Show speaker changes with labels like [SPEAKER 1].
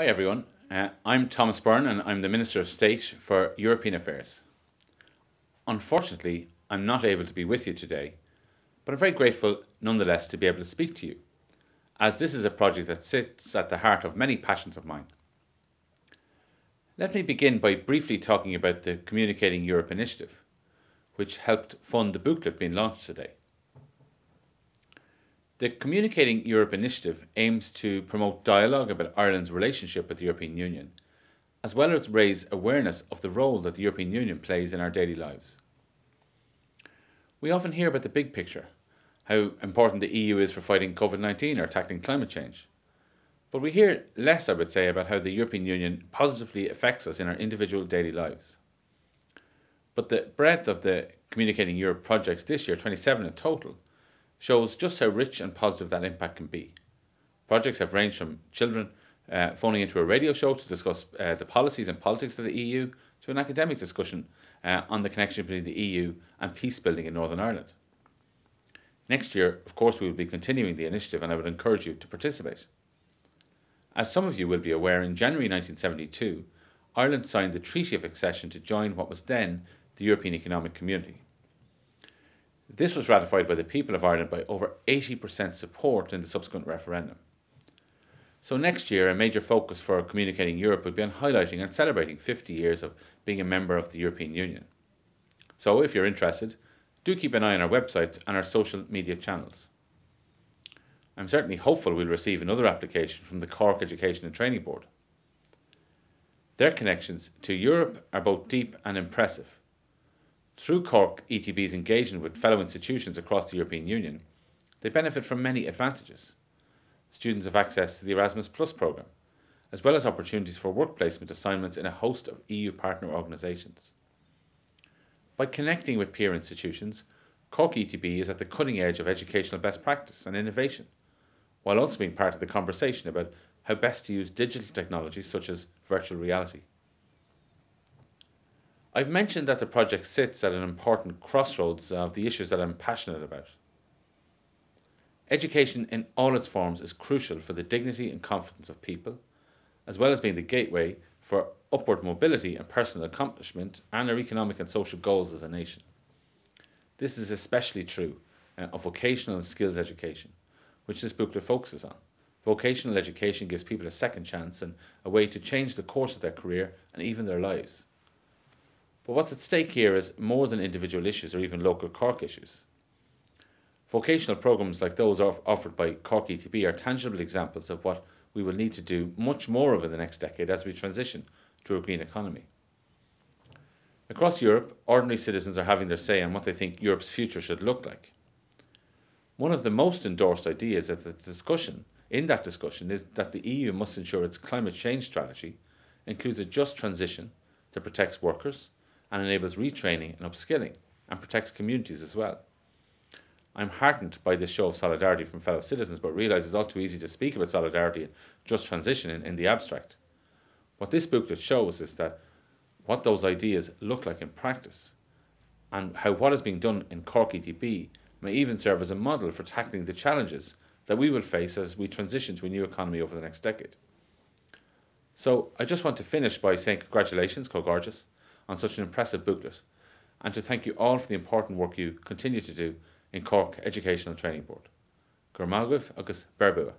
[SPEAKER 1] Hi everyone, uh, I'm Thomas Byrne and I'm the Minister of State for European Affairs. Unfortunately, I'm not able to be with you today, but I'm very grateful nonetheless to be able to speak to you, as this is a project that sits at the heart of many passions of mine. Let me begin by briefly talking about the Communicating Europe initiative, which helped fund the booklet being launched today. The Communicating Europe initiative aims to promote dialogue about Ireland's relationship with the European Union, as well as raise awareness of the role that the European Union plays in our daily lives. We often hear about the big picture, how important the EU is for fighting COVID 19 or tackling climate change. But we hear less, I would say, about how the European Union positively affects us in our individual daily lives. But the breadth of the Communicating Europe projects this year, 27 in total, shows just how rich and positive that impact can be. Projects have ranged from children uh, phoning into a radio show to discuss uh, the policies and politics of the EU to an academic discussion uh, on the connection between the EU and peace building in Northern Ireland. Next year, of course, we will be continuing the initiative and I would encourage you to participate. As some of you will be aware, in January 1972, Ireland signed the Treaty of Accession to join what was then the European Economic Community. This was ratified by the people of Ireland by over 80% support in the subsequent referendum. So, next year, a major focus for Communicating Europe will be on highlighting and celebrating 50 years of being a member of the European Union. So, if you're interested, do keep an eye on our websites and our social media channels. I'm certainly hopeful we'll receive another application from the Cork Education and Training Board. Their connections to Europe are both deep and impressive through Cork ETB's engagement with fellow institutions across the European Union, they benefit from many advantages. Students have access to the Erasmus Plus programme, as well as opportunities for work placement assignments in a host of EU partner organisations. By connecting with peer institutions, Cork ETB is at the cutting edge of educational best practice and innovation, while also being part of the conversation about how best to use digital technologies such as virtual reality. I've mentioned that the project sits at an important crossroads of the issues that I'm passionate about. Education in all its forms is crucial for the dignity and confidence of people, as well as being the gateway for upward mobility and personal accomplishment and our economic and social goals as a nation. This is especially true uh, of vocational and skills education, which this booklet focuses on. Vocational education gives people a second chance and a way to change the course of their career and even their lives. But what's at stake here is more than individual issues or even local Cork issues. Vocational programmes like those offered by Cork ETB are tangible examples of what we will need to do much more over the next decade as we transition to a green economy. Across Europe, ordinary citizens are having their say on what they think Europe's future should look like. One of the most endorsed ideas at the discussion in that discussion is that the EU must ensure its climate change strategy includes a just transition that protects workers, and enables retraining and upskilling and protects communities as well. I'm heartened by this show of solidarity from fellow citizens, but realise it's all too easy to speak about solidarity and just transition in, in the abstract. What this booklet shows is that what those ideas look like in practice and how what is being done in Cork ETB may even serve as a model for tackling the challenges that we will face as we transition to a new economy over the next decade. So I just want to finish by saying congratulations, Co-Gorgeous on such an impressive booklet, and to thank you all for the important work you continue to do in Cork Educational Training Board. Gurmagwif agus Berbua.